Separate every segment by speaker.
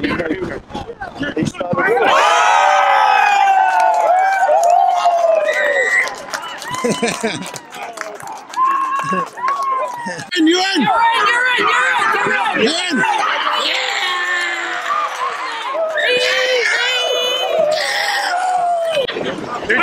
Speaker 1: He started.
Speaker 2: And you're in.
Speaker 3: You're in, you're in, you're in, you're in.
Speaker 2: You're in. Good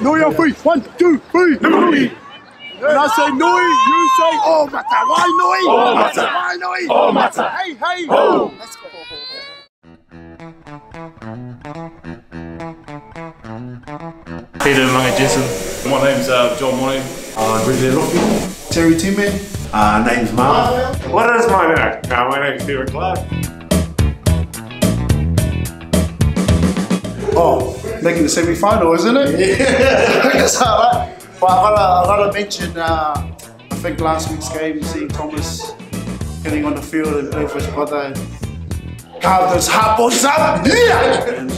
Speaker 1: Know your feet. One, two, three. Nui. When I say Nui, you say Oh Mata. Why Nui? Oh Mata. Wainui? Oh Mata. Hey, hey. Oh. Let's go.
Speaker 4: Peter Mga Jensen. My name's uh, John Morning.
Speaker 5: Uh, Ridley Lofi. Terry Timmy. Uh, name's Mark.
Speaker 4: What is my name? Uh, my name's Peter Clark.
Speaker 1: Oh, making the semi-final, isn't it? Yeah. so, uh, but I gotta, I gotta mention. Uh, I think last week's game, seeing Thomas getting on the field and playing for his brother. Carve those hot boys up. Yeah.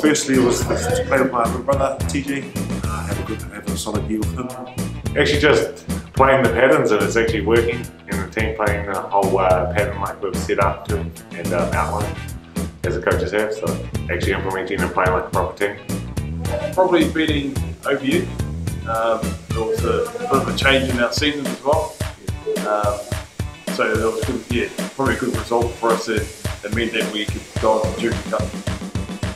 Speaker 5: Firstly, it was to play with my little brother, TJ. Uh, have a good, have a solid year with him.
Speaker 4: Actually, just playing the patterns and it's actually working. And the team playing the whole uh, pattern like we've set up to and um, outlined as the coaches have. So actually implementing and playing like a proper team.
Speaker 6: probably beating OBU. Um, there was a bit of a change in our season as well. Um, so that was good, yeah, probably a good result for us. It, it meant that we could go on to Jubilee Cup.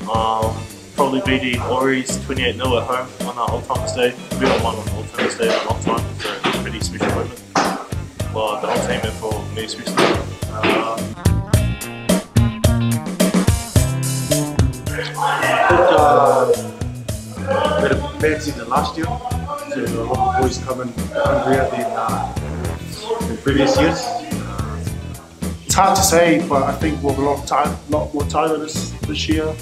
Speaker 7: Um, probably beating Ori's 28 0 at home on our Old Timers Day. We haven't won on Old Timers Day in a long time, so it's a pretty special moment. Well, the whole team and for me especially. Um,
Speaker 5: uh, we had a bad season last year. So a lot of boys coming hungrier than, uh, than previous years.
Speaker 1: It's hard to say, but I think we'll have a lot, of time, lot more time this this year.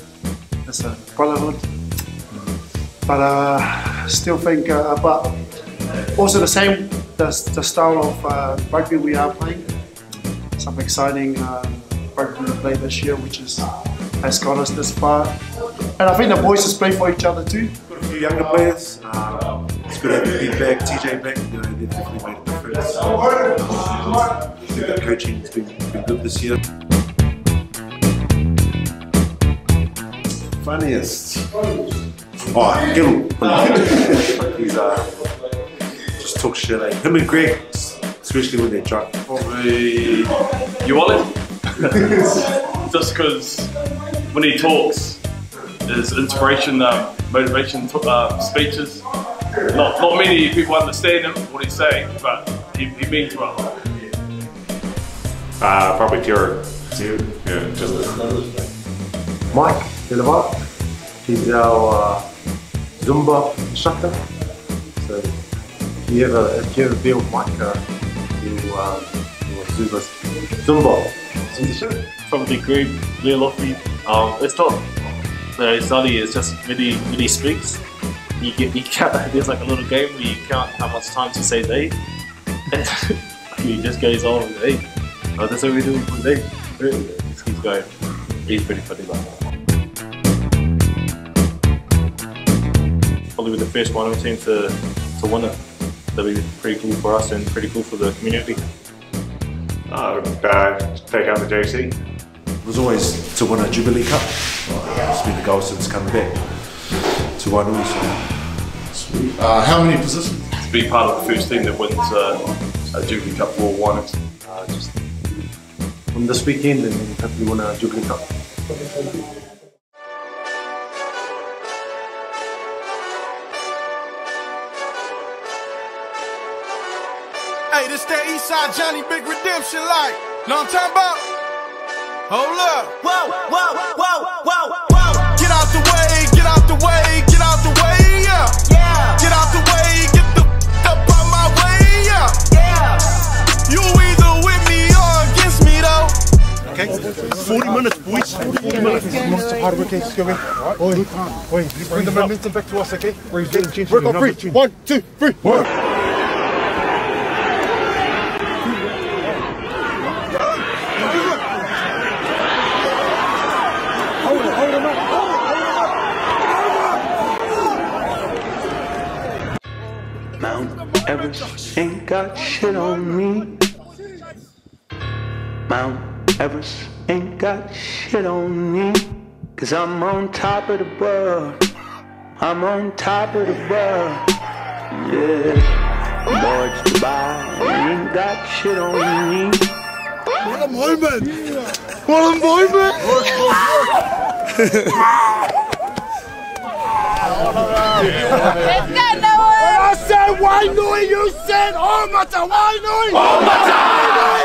Speaker 1: It's a brotherhood. But uh, still think, uh, but also the same, the, the style of uh, rugby we are playing. Some exciting uh, rugby we play this year, which is has got us this far. And I think the boys just play for each other too.
Speaker 5: Got a few younger players. Uh, it's good to have Pete back, TJ back. You know, they've definitely made a difference. I think the coaching has been, been good this year. Funniest. Oh, Gil. He's uh, just talk shit. Like him and Greg, especially when they're drunk.
Speaker 6: Probably you wallet. Just because when he talks, his inspiration, um, motivation uh, speeches. Not, not many people understand him, what he's saying, but he, he means well.
Speaker 4: Uh, probably Tira. Yeah, just
Speaker 5: Mike Delavar. He's our uh, Zumba instructor. So if you ever if you ever be with Mike, uh, he'll, uh, he'll do this Zumba. Zumba.
Speaker 7: probably Greg Leolofi. Um, it's not Zali, it's just when he, when he speaks, you get you count, there's like a little game where you count how much time to say they. And he just goes on with. Oh, that's what we do with. Just keeps going. He's pretty funny that. Probably be the first one team to, to win it. That'd be pretty cool for us and pretty cool for the community.
Speaker 4: uh, uh, take out the JC.
Speaker 5: It was always to win a Jubilee Cup. It's been the goal since coming back to Wainui. So
Speaker 2: Uh, how many positions?
Speaker 6: To be part of the first team that wins uh, a Jubilee Cup for one.
Speaker 5: uh, just win this weekend and then hopefully win a Jubilee Cup.
Speaker 8: Hey, this that Eastside Johnny Big Redemption like. Know what I'm talking about? Hold up. Whoa, whoa, whoa, whoa, whoa. Get out the way, get out the way, get out the way, yeah. Yeah. Get out the way, get the f- up out my way, yeah. Yeah. You either with me or against me though.
Speaker 2: Okay, 40 minutes, boys. 40 minutes. Lots of hard work, okay? Let's go, man. Oi, oi, bring the momentum back to us, okay? Work on three. One, two, three. One.
Speaker 9: Everest ain't got shit on me. Mount Everest ain't got shit on me. Cause I'm on top of the world. I'm on top of the world. Yeah. Lloyd's Dubai ain't got shit on me.
Speaker 1: What a moment! What a moment!
Speaker 10: Let's go,
Speaker 1: Said why Nui, you said oh mata, why Nui?
Speaker 10: Oh, mata!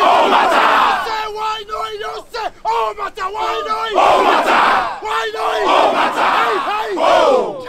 Speaker 10: Oh, mata!
Speaker 1: I why Nui, you said oh mata, why Nui?
Speaker 10: Oh, mata!
Speaker 1: Wainui?
Speaker 10: Oh, mata!
Speaker 1: Hey, hey!
Speaker 10: Oh!